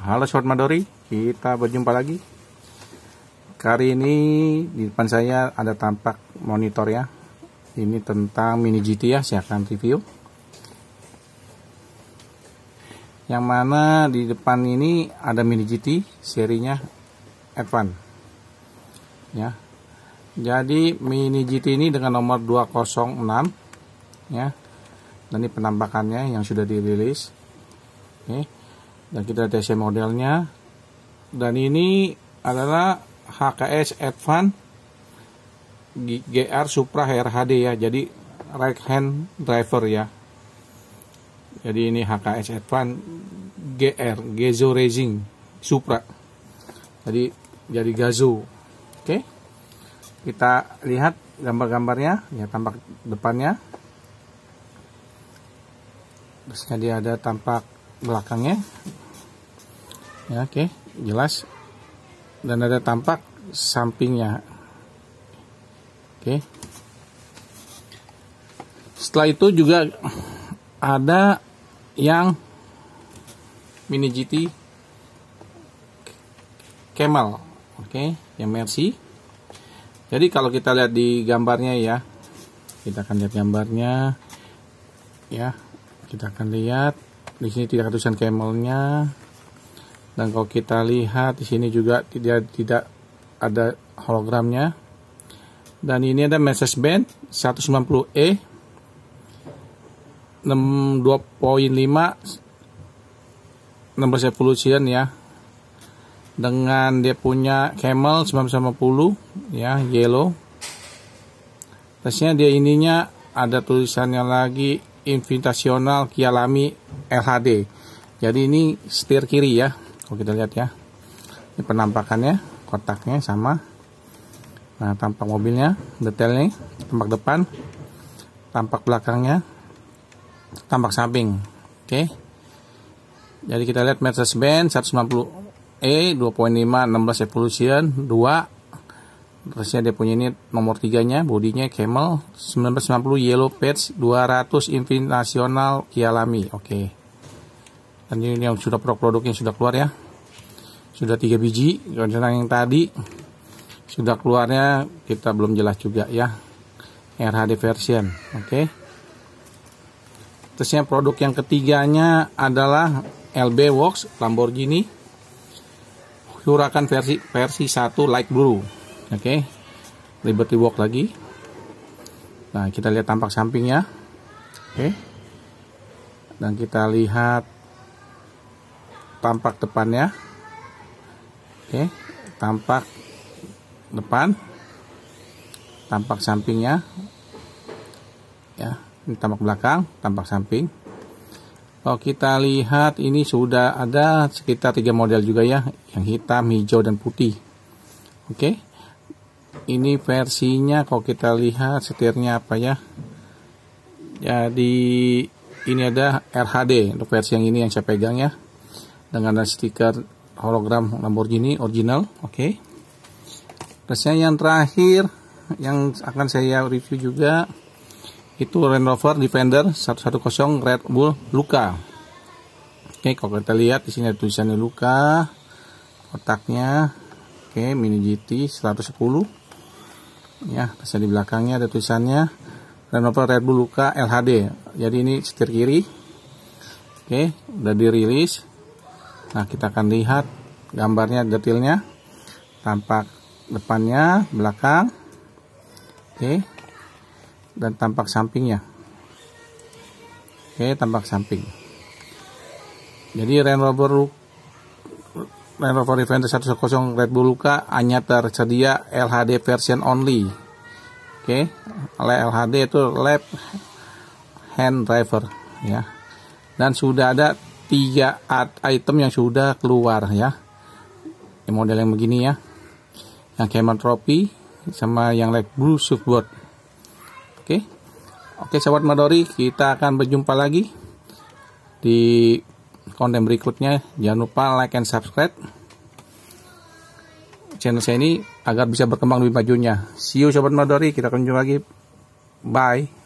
Halo Sobat Madori, kita berjumpa lagi. Kali ini di depan saya ada tampak monitor ya. Ini tentang mini GT ya, saya akan review. Yang mana di depan ini ada mini GT serinya Advance. Ya. Jadi mini GT ini dengan nomor 206 ya. Dan ini penampakannya yang sudah dirilis. Oke dan kita tes modelnya. Dan ini adalah HKS Advance GR Supra HRHD ya. Jadi right hand driver ya. Jadi ini HKS Advance GR Gezo Racing Supra. Jadi jadi Gazo oke. Kita lihat gambar-gambarnya. Ya tampak depannya. Terus dia ada tampak belakangnya ya oke. Okay, jelas. Dan ada tampak sampingnya. Oke. Okay. setelah itu juga ada yang mini GT Camel oke okay, yang Mercy. Jadi kalau kita lihat di gambarnya ya kita akan lihat gambarnya. Ya kita akan lihat. Di sini tidak ada tulisan camelnya dan kalau kita lihat di sini juga tidak tidak ada hologramnya. Dan ini ada message band 190E 2.5 16 evolution ya. Dengan dia punya camel 950 ya yellow. Terusnya dia ininya ada tulisannya lagi invitasional Kialami LHD jadi ini setir kiri ya kalau kita lihat ya ini penampakannya kotaknya sama. Nah tampak mobilnya detailnya tampak depan tampak belakangnya tampak samping. Oke. Jadi kita lihat Mercedes-Benz 190E 2.5 16 Evolution 2 terusnya dia punya ini nomor 3 nya bodinya Camel 1990 Yellow Patch 200 Invitational Kialami. Oke dan ini yang sudah produk yang sudah keluar ya sudah tiga biji rencana yang tadi sudah keluarnya kita belum jelas juga ya RHD version oke okay. terusnya produk yang ketiganya adalah LB Works Lamborghini hurakan versi versi 1 light blue oke okay. Liberty Walk lagi nah kita lihat tampak sampingnya oke okay. dan kita lihat tampak depannya. Oke tampak depan tampak sampingnya. Ya ini tampak belakang tampak samping. Kalau kita lihat ini sudah ada sekitar tiga model juga ya yang hitam hijau dan putih. Oke ini versinya kalau kita lihat setirnya apa ya. Jadi ini ada RHD untuk versi yang ini yang saya pegang ya dengan stiker hologram Lamborghini original. Oke. Okay. terusnya yang terakhir yang akan saya review juga itu Range Rover Defender 110 Red Bull Luka. Oke okay, kalau kita lihat di sini ada tulisannya Luka kotaknya oke okay, mini GT 110 ya terus di belakangnya ada tulisannya Range Rover Red Bull Luka LHD jadi ini setir kiri oke okay, udah dirilis Nah, kita akan lihat gambarnya detailnya. Tampak depannya, belakang. Oke. Dan tampak sampingnya. Oke, tampak samping. Jadi Range Rover Range Rover Defender 110 Red Bull Luka hanya tersedia LHD version only. Oke, LHD itu left hand driver ya. Dan sudah ada tiga item yang sudah keluar ya. Yang model yang begini ya. Yang Camel Trophy sama yang like blue surfboard. Oke. Oke sahabat Madori kita akan berjumpa lagi di konten berikutnya. Jangan lupa like and subscribe channel saya ini agar bisa berkembang lebih majunya. See you sahabat Madori. Kita akan jumpa lagi. Bye